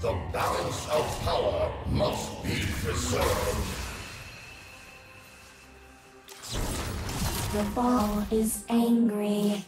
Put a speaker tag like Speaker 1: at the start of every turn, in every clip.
Speaker 1: The balance of power must be preserved.
Speaker 2: The ball is angry.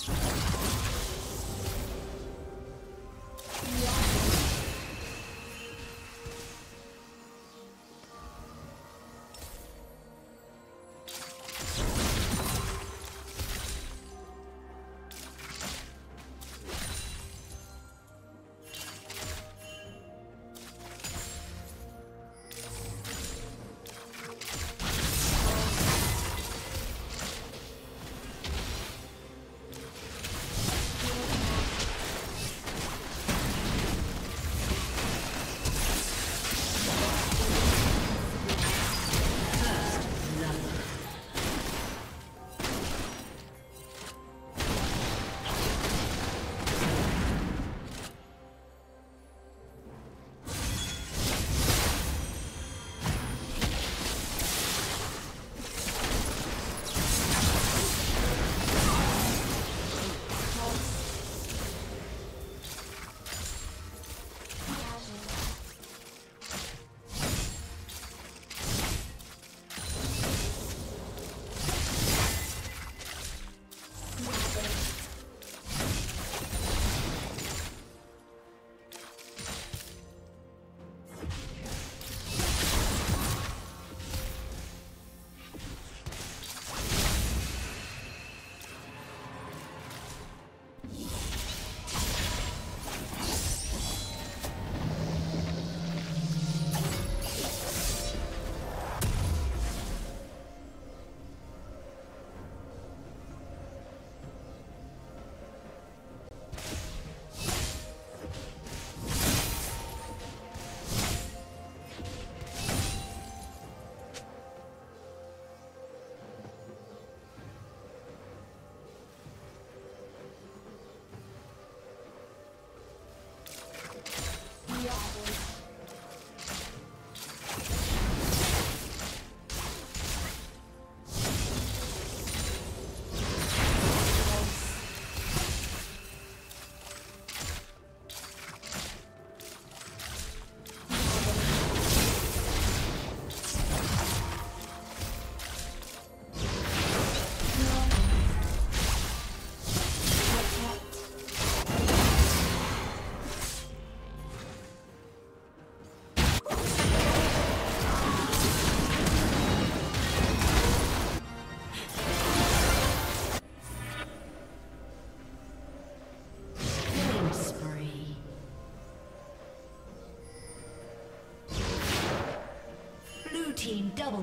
Speaker 2: Savage.
Speaker 3: Killing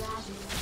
Speaker 3: Lavish.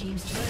Speaker 3: Team's turret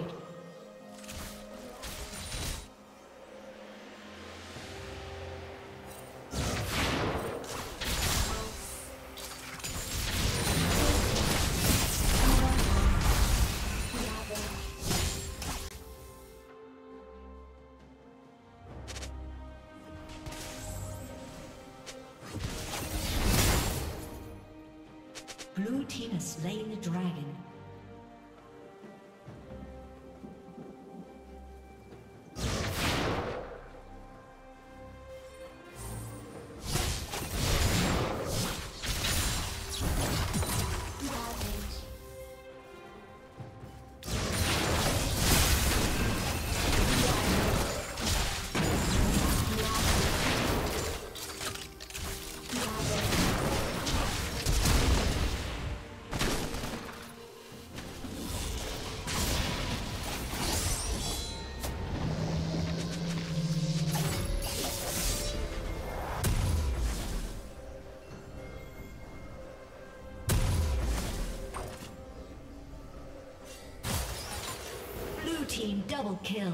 Speaker 3: Double kill.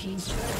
Speaker 3: Team's turret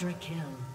Speaker 3: quadra kill.